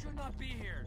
should not be here.